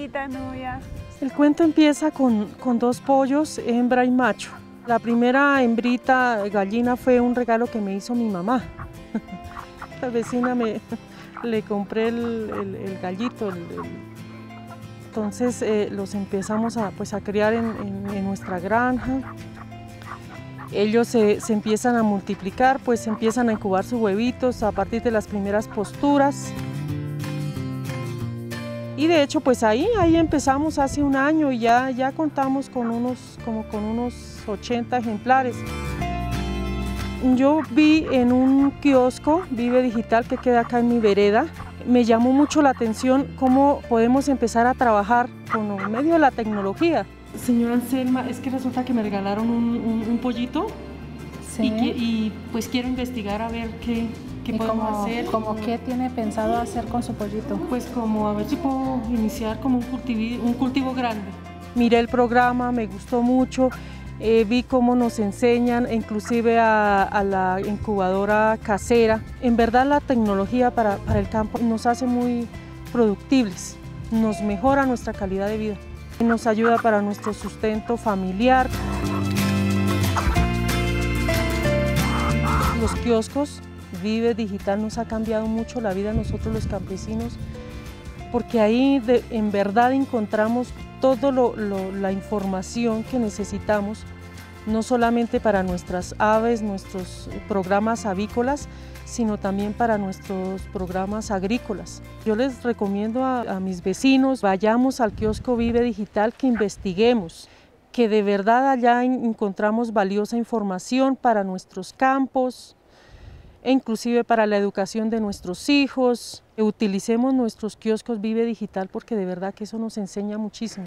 bonita, Nubia. El cuento empieza con, con dos pollos, hembra y macho. La primera hembrita gallina fue un regalo que me hizo mi mamá. La vecina me le compré el, el- el gallito. el- entonces eh, los empezamos a, pues, a criar en, en- en nuestra granja. Ellos se, se empiezan a multiplicar, pues empiezan a incubar sus huevitos a partir de las primeras posturas. Y de hecho, pues ahí, ahí empezamos hace un año y ya, ya contamos con unos, como con unos 80 ejemplares. Yo vi en un kiosco, Vive Digital, que queda acá en mi vereda, me llamó mucho la atención cómo podemos empezar a trabajar con el medio de la tecnología. Señora Anselma, es que resulta que me regalaron un, un- un pollito Sí. y, que- y, pues quiero investigar a ver qué, qué ¿Y podemos como, hacer. como qué tiene pensado hacer con su pollito? Pues como a ver si puedo iniciar como un, cultivi- un cultivo grande. Miré el programa, me gustó mucho, eh, vi cómo nos enseñan, inclusive a, a la incubadora casera. En verdad la tecnología para, para el campo nos hace muy productibles, nos mejora nuestra calidad de vida, nos ayuda para nuestro sustento familiar. Los kioscos, Vive Digital nos ha cambiado mucho la vida a nosotros los campesinos, porque ahí en verdad encontramos toda la información que necesitamos, no solamente para nuestras aves, nuestros programas avícolas, sino también para nuestros programas agrícolas. Yo les recomiendo a, a mis vecinos, vayamos al kiosco Vive Digital, que investiguemos, que de verdad allá en- encontramos valiosa información para nuestros campos, e inclusive para la educación de nuestros hijos. Utilicemos nuestros kioscos Vive Digital porque de verdad que eso nos enseña muchísimo.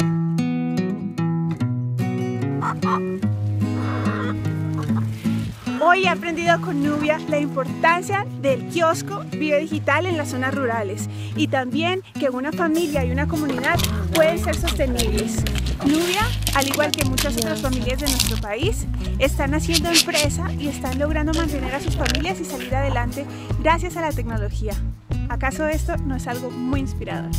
Hoy he aprendido con Nubia la importancia del kiosco Vive Digital en las zonas rurales y también que una familia y una comunidad pueden ser sostenibles. Nubia, al igual que muchas otras familias de nuestro país, están haciendo empresa y están logrando mantener a sus familias y salir adelante gracias a la tecnología. ¿Acaso esto no es algo muy inspirador?